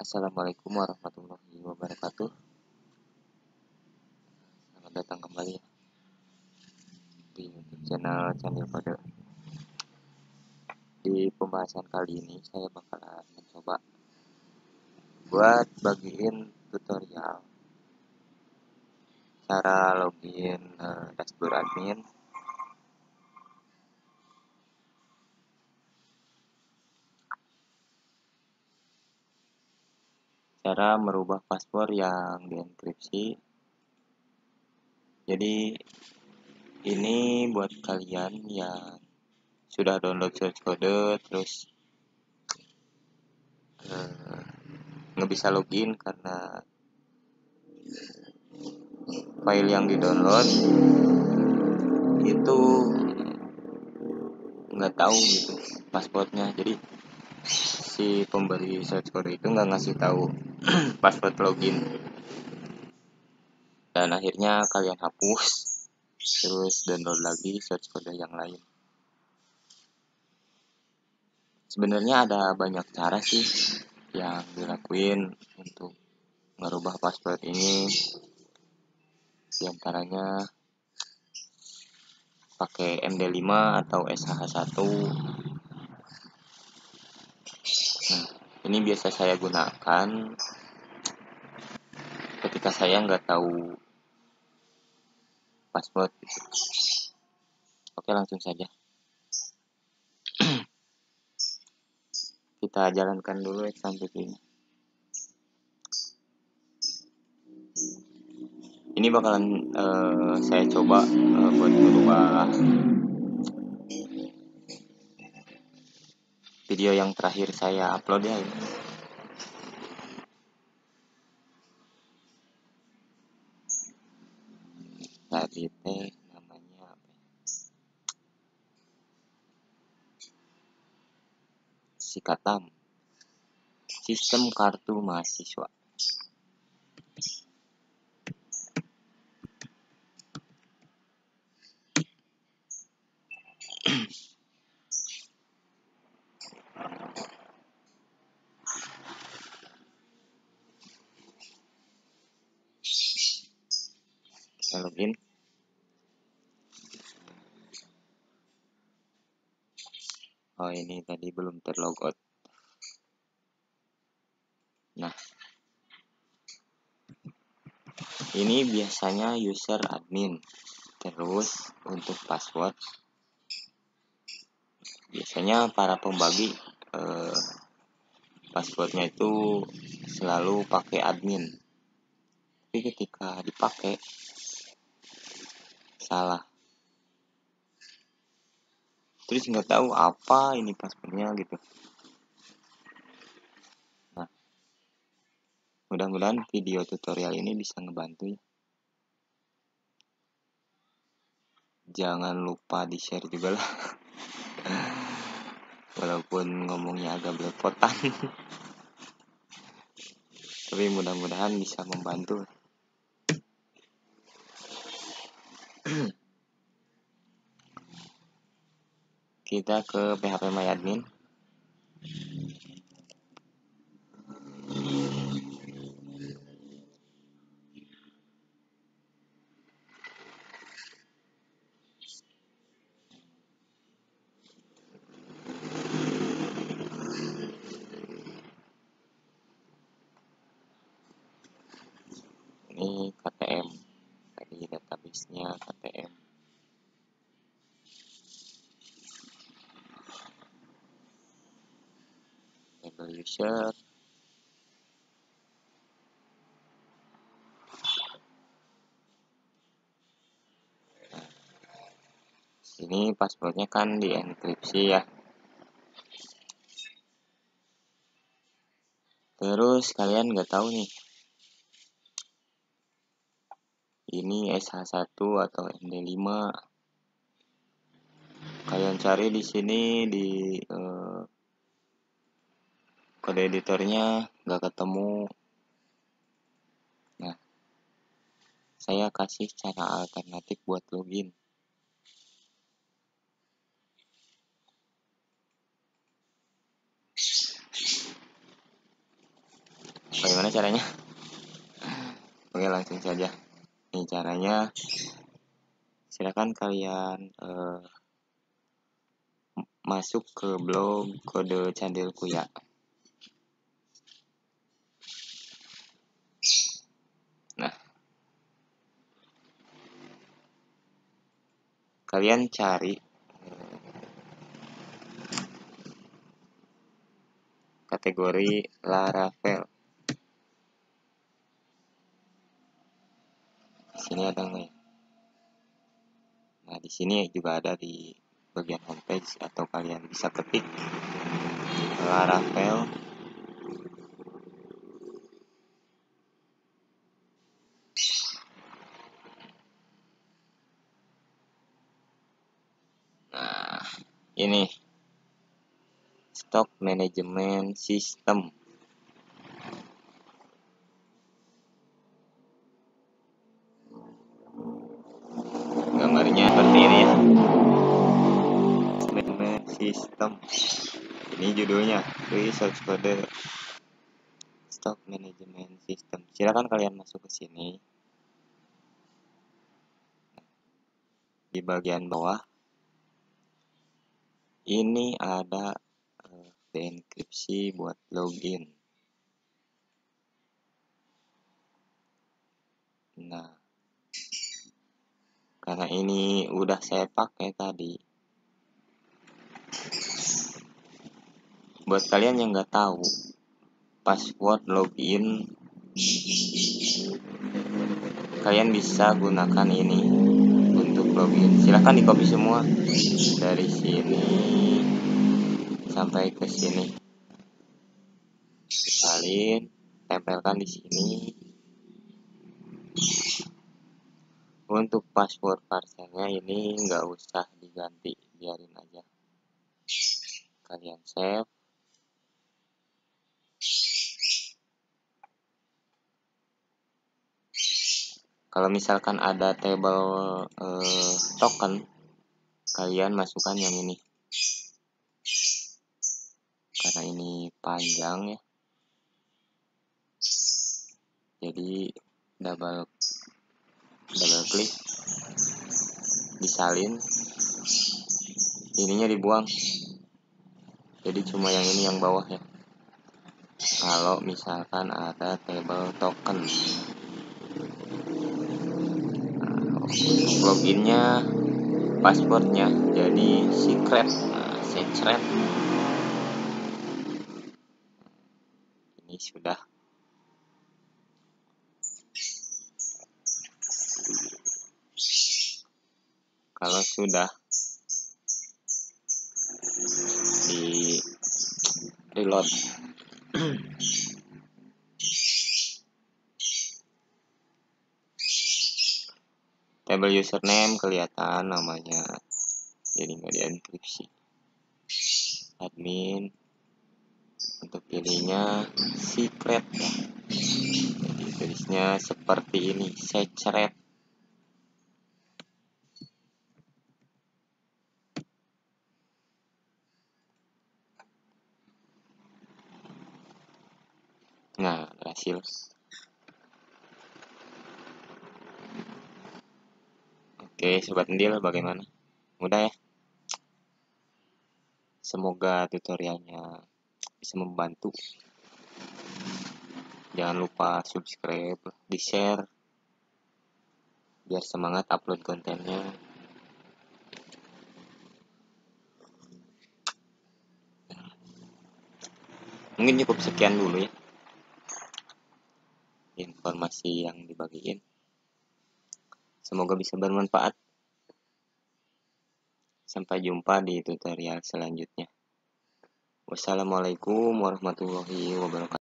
Assalamualaikum warahmatullahi wabarakatuh. Selamat datang kembali di YouTube channel Candil Kode. Di pembahasan kali ini saya bakalan mencoba buat bagiin tutorial cara login uh, dashboard admin cara merubah password yang dienkripsi. Jadi ini buat kalian yang sudah download source code terus uh, nggak bisa login karena file yang di download itu nggak tahu gitu passwordnya jadi si pemberi code itu nggak ngasih tahu password login. Dan akhirnya kalian hapus terus download lagi search code yang lain. Sebenarnya ada banyak cara sih yang dilakuin untuk merubah password ini. Di antaranya pakai MD5 atau SH1 Nah, ini biasa saya gunakan ketika saya nggak tahu password. Oke, langsung saja. Kita jalankan dulu example ini. Ini bakalan uh, saya coba uh, buat merubah video yang terakhir saya upload ya ini. Tadi teh namanya apa? Ya? Sikatam. Sistem kartu mahasiswa. Login oh ini tadi belum terlogout. Nah. Ini biasanya user admin. Terus untuk password. Biasanya para pembagi eh, passwordnya itu selalu pakai admin. Tapi ketika dipakai salah. Terus nggak tahu apa ini passwordnya gitu. Nah mudah-mudahan video tutorial ini bisa ngebantu ya. Jangan lupa di share juga lah. Walaupun ngomongnya agak belepotan. Tapi mudah-mudahan bisa membantu kita ke PHP MyAdmin ini KTM dari database-nya KTM label user. Ini passwordnya kan di enkripsi ya. Terus kalian nggak tahu nih ini SH1 atau MD5 kalian cari di sini di uh, kode editornya nggak ketemu. Nah saya kasih cara alternatif buat login. Bagaimana caranya? Oke langsung saja ini caranya. Silakan kalian uh, masuk ke blog kode candilku ya nah. Kalian cari kategori Laravel sini ada nggak ya nah di sini juga ada di bagian homepage atau kalian bisa ketik Laravel nah ini stock management system system. Ini judulnya. Research code stock management system. Silakan kalian masuk ke sini. Di bagian bawah. Ini ada uh, enkripsi buat login. Nah karena ini udah saya pakai tadi buat kalian yang nggak tahu password login kalian bisa gunakan ini untuk login. Silahkan di copy semua dari sini sampai ke sini. Salin tempelkan di sini. Untuk password parcelnya ini nggak usah diganti biarin aja. Kalian save kalau misalkan ada table eh, token kalian masukkan yang ini. Karena ini panjang ya. Jadi double double klik disalin. Ininya dibuang. Jadi cuma yang ini yang bawah ya. Kalau misalkan ada table token loginnya passwordnya jadi secret. Nah, secret. Ini sudah. Kalau sudah. Di reload table username kelihatan namanya. Jadi nggak dienkripsi. Admin. Untuk pilihnya secret. Ya jadi tulisnya seperti ini secret. Nah, berhasil. Oke, Sobat Ndil, bagaimana? Mudah ya? Semoga tutorialnya bisa membantu. Jangan lupa subscribe, di-share, biar semangat upload kontennya. Mungkin cukup sekian dulu ya informasi yang dibagiin. Semoga bisa bermanfaat. Sampai jumpa di tutorial selanjutnya. Wassalamualaikum warahmatullahi wabarakatuh.